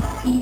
Bye.